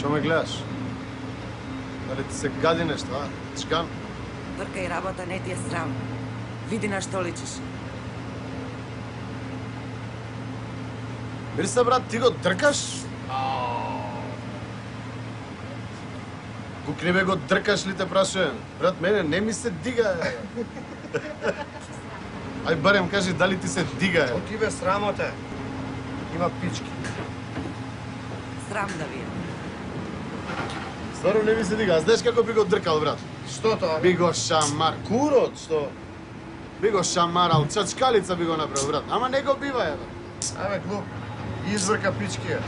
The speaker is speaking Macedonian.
Што ме гледаш? Дали ти се гади нешто, а? Чкан? Брка и работа не ти е срам. Види на што личиш. Мирса, брат, ти го дркаш? Кукнебе го дркаш ли те прашувам? Брат, мене не ми се дига. е. Ај барем кажи дали ти се дига. е. Од тебе срамоте. Има пички. Срам да ви е. Стварно не ми се дига. Знаеш како би го дркал, брат? Што тоа? Би го шамар... Курот, што? Би го шамарал, чачкалица би го направил, брат. Ама не го бива, е, Аме, глуп. Изврка пичкија.